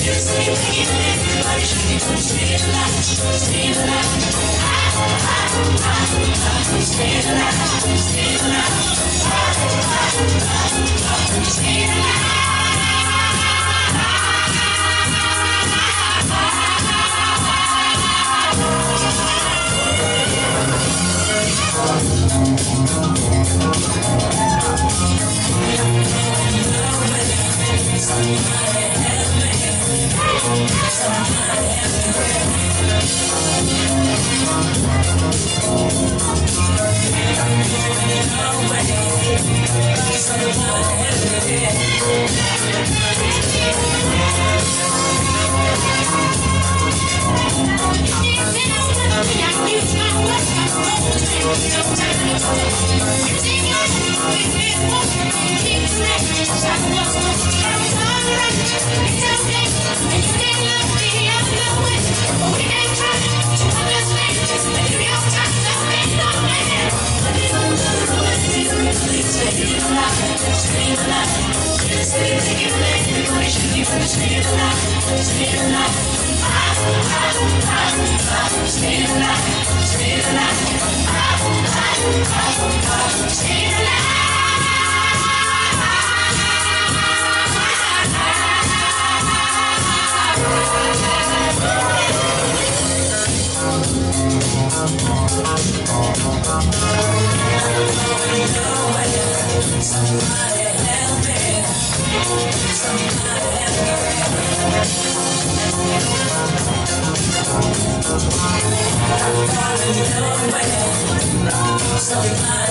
Stay alive, stay alive. I'm Stay alive, stay alive, so high.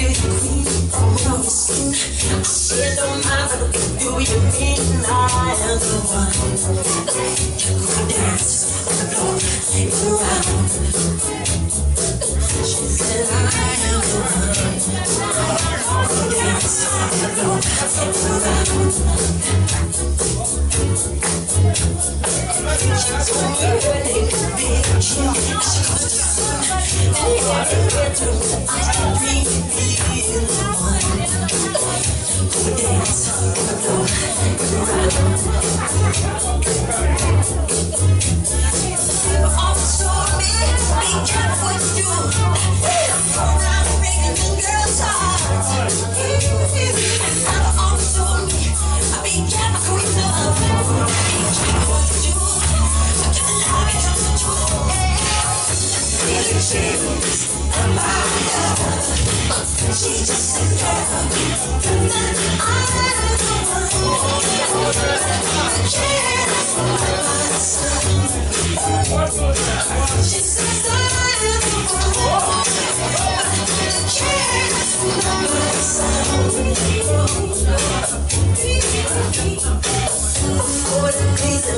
you. Yeah.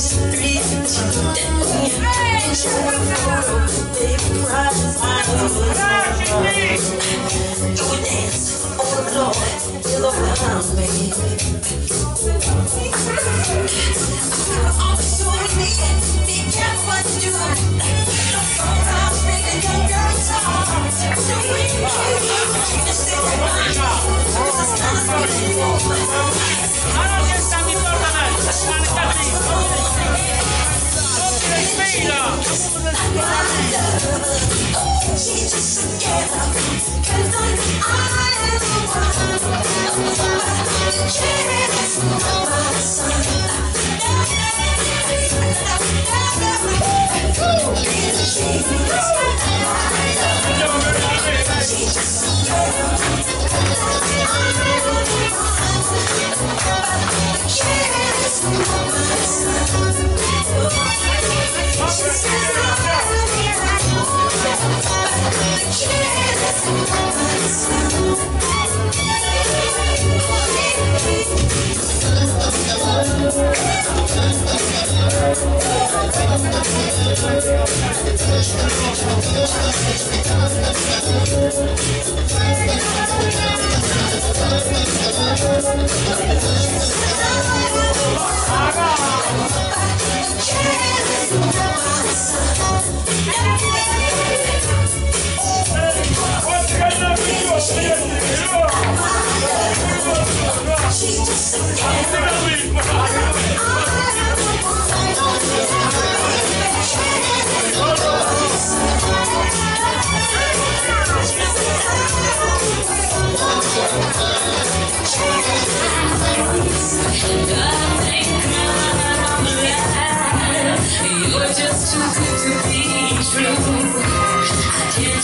this Thank you.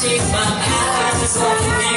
Take my eyes on you.